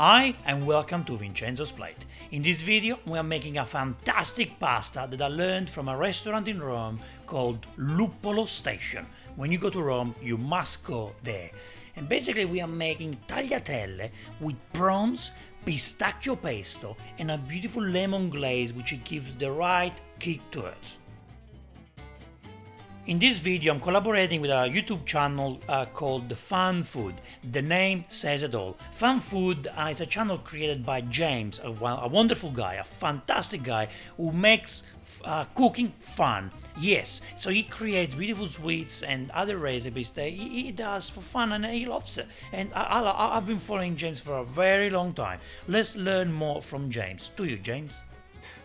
Hi and welcome to Vincenzo's Plate. In this video we are making a fantastic pasta that I learned from a restaurant in Rome called Luppolo Station. When you go to Rome you must go there. And basically we are making tagliatelle with prawns, pistachio pesto and a beautiful lemon glaze which gives the right kick to it. In this video I'm collaborating with a YouTube channel uh, called Fun Food. The name says it all. Fun Food uh, is a channel created by James, a, a wonderful guy, a fantastic guy who makes uh, cooking fun. Yes, so he creates beautiful sweets and other recipes that he, he does for fun and he loves it. And I, I, I've been following James for a very long time. Let's learn more from James. To you, James.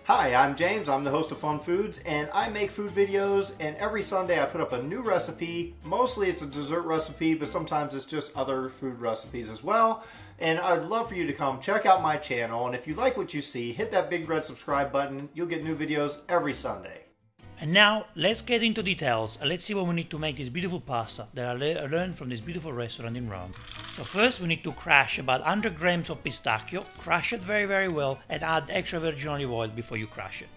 Hi, I'm James. I'm the host of Fun Foods, and I make food videos. And every Sunday, I put up a new recipe. Mostly, it's a dessert recipe, but sometimes it's just other food recipes as well. And I'd love for you to come check out my channel. And if you like what you see, hit that big red subscribe button. You'll get new videos every Sunday. And now let's get into details and let's see what we need to make this beautiful pasta that I learned from this beautiful restaurant in Rome. So first we need to crush about 100 grams of pistachio, crush it very very well and add extra virgin olive oil before you crush it.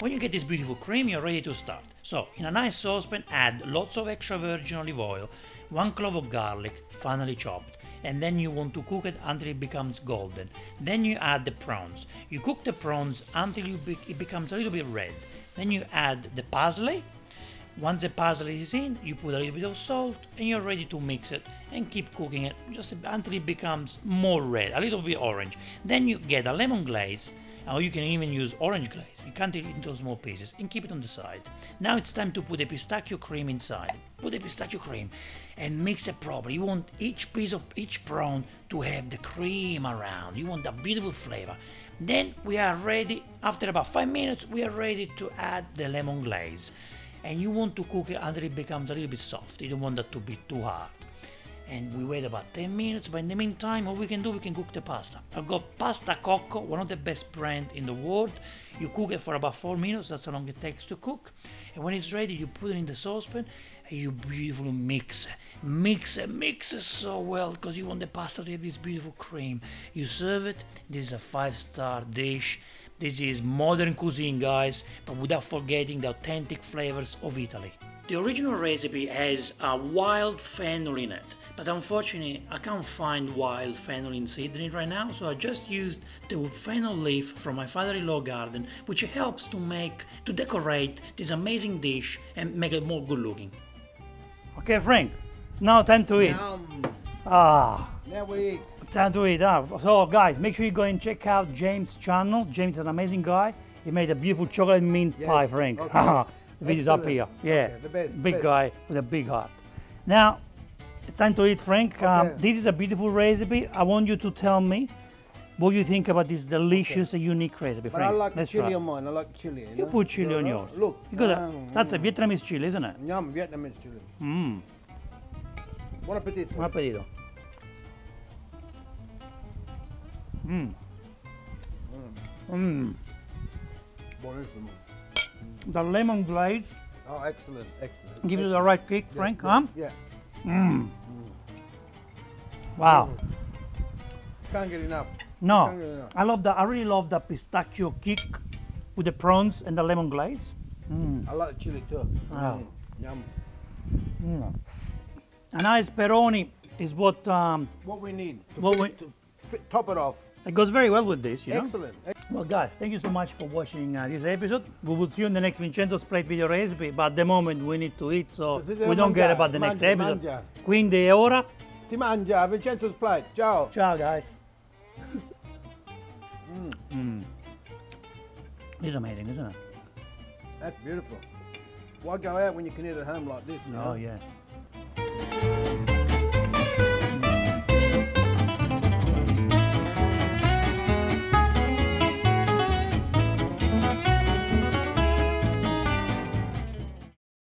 When you get this beautiful cream, you're ready to start. So, in a nice saucepan, add lots of extra virgin olive oil, one clove of garlic, finely chopped, and then you want to cook it until it becomes golden. Then you add the prawns. You cook the prawns until be it becomes a little bit red. Then you add the parsley. Once the parsley is in, you put a little bit of salt and you're ready to mix it and keep cooking it just until it becomes more red, a little bit orange. Then you get a lemon glaze or you can even use orange glaze. You cut it into small pieces and keep it on the side. Now it's time to put the pistachio cream inside. Put the pistachio cream and mix it properly. You want each piece of each prawn to have the cream around. You want a beautiful flavor. Then we are ready, after about 5 minutes, we are ready to add the lemon glaze. And you want to cook it until it becomes a little bit soft. You don't want that to be too hard and we wait about 10 minutes. But in the meantime what we can do we can cook the pasta. I've got pasta cocco one of the best brand in the world. You cook it for about 4 minutes. That's how long it takes to cook. And when it's ready you put it in the saucepan and you beautifully mix it. Mix it mix it so well because you want the pasta to have this beautiful cream. You serve it. This is a five star dish this is modern cuisine guys but without forgetting the authentic flavors of italy the original recipe has a wild fennel in it but unfortunately I can't find wild fennel in Sydney right now so I just used the fennel leaf from my father-in-law garden which helps to make to decorate this amazing dish and make it more good looking. Okay Frank, it's now time to eat. Yum. Ah. Now we eat. Time to eat. up. So guys, make sure you go and check out James' channel. James is an amazing guy. He made a beautiful chocolate mint Yes. pie, Frank. Okay. the video's up here. Yeah, Okay, the best, big best. guy with a big heart. Now, it's time to eat, Frank. Um, this is a beautiful recipe. I want you to tell me what you think about this delicious and unique recipe, But Frank. I like Let's chili try. on mine. I like chili. You, You know? put chili on yours. Look. You got mm, that's a. Vietnamese chili, isn't it? Yum, Vietnamese chili. Mmm. Buon appetito. Buon appetito. Mmm. Mmm. The lemon glaze Oh, excellent, excellent. gives you the right kick, Yeah, Frank, yeah, huh? Yeah. Mmm. Wow. Mm. Can't get enough. No, get enough. I love that. I really love the pistachio kick with the prawns and the lemon glaze. I like the chili too. Wow. Mm, Yum. A nice pepperoni is what um, What we need to, What we- to top it off. It goes very well with this, you know. Excellent. Well, guys, thank you so much for watching uh, this episode. We will see you in the next Vincenzo's Plate video recipe, but at the moment we need to eat, so we don't get mangiare, about the next mangia, episode. mangia. Quindi è ora. Si mangia, Vincenzo's plate. Ciao. Ciao, guys. mm. This is amazing, isn't it? That's beautiful. Why go out when you can eat at home like this? you Oh, know? yeah.